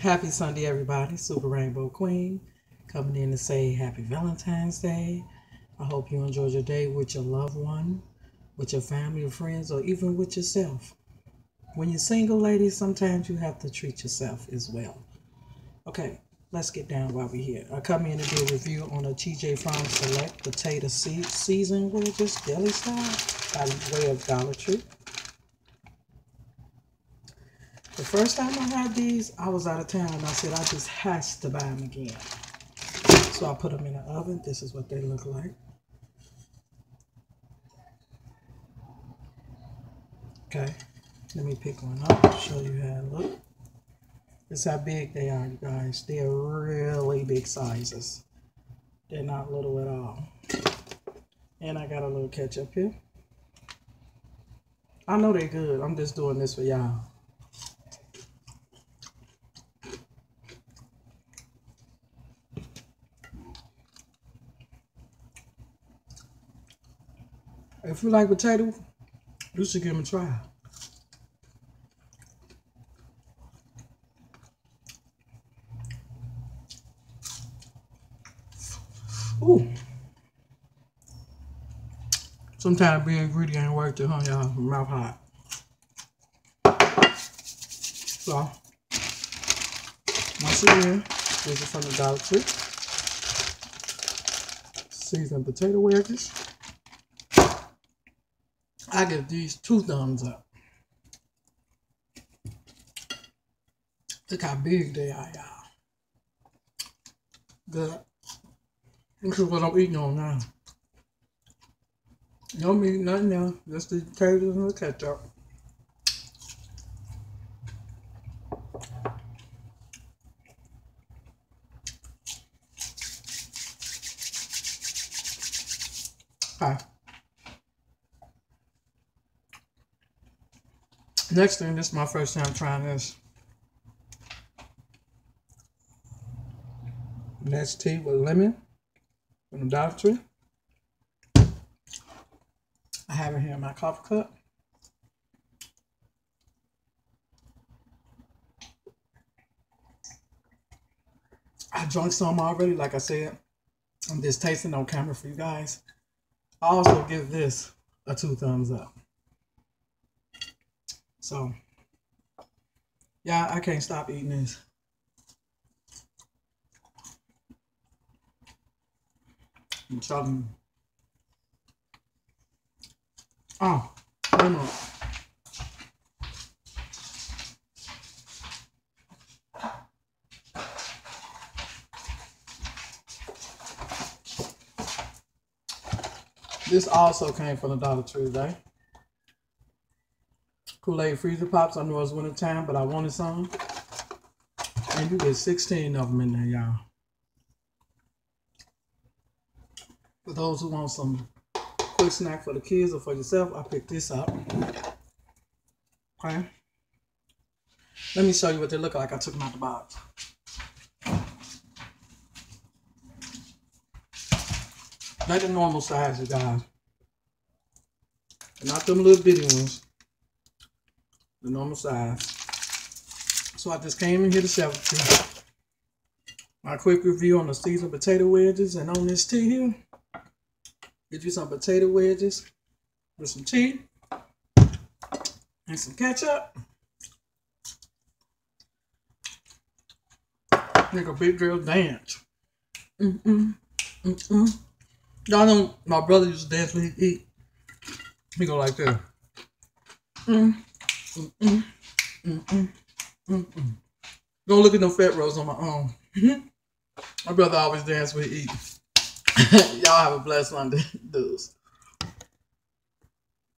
Happy Sunday, everybody. Super Rainbow Queen coming in to say Happy Valentine's Day. I hope you enjoyed your day with your loved one, with your family or friends, or even with yourself. When you're single, ladies, sometimes you have to treat yourself as well. Okay, let's get down while we're here. I come in to do a review on a TJ Farm Select Potato se- Season Wedges Deli Style by way of Dollar Tree. The first time I had these, I was out of town and I said I just has to buy them again. So I put them in the oven. This is what they look like. Okay, let me pick one up, show you how it look. This how big they are, you guys. They are really big sizes. They're not little at all. And I got a little ketchup here. I know they're good. I'm just doing this for y'all. If you like potato, you should give them a try. Ooh. Sometimes being greedy ain't worth it, huh, y'all? Mouth hot. So, once again, this is from the Dollar Tree. Seasoned potato wedges. I give these two thumbs up. Look how big they are, y'all. Good. This is what I'm eating on now. Don't eat nothing else. Just the potatoes and the ketchup. Hi. Next thing, this is my first time trying this. Nestea with lemon from the Dollar Tree. I have it here in my coffee cup. I drunk some already, like I said. I'm just tasting on camera for you guys. I also give this a two thumbs up. So, yeah, I can't stop eating this. I'm telling. Oh. This also came from the Dollar Tree today. Kool-Aid freezer pops. I know it was winter time, but I wanted some. And you get 16 of them in there, y'all. For those who want some quick snack for the kids or for yourself, I picked this up. Okay. Let me show you what they look like. I took them out the box. Like the normal size, you guys. Not them little bitty ones the normal size. So I just came in here to with you my quick review on the seasoned potato wedges and on this tea here. Get you some potato wedges with some tea and some ketchup. Make a big girl dance. Mm-mm. Mm-mm. Y'all know my brother used to dance when he eat. He go like this. Mm. Don't look at no fat rolls on my own. my brother always dance with eat. Y'all have a blessed one, dudes.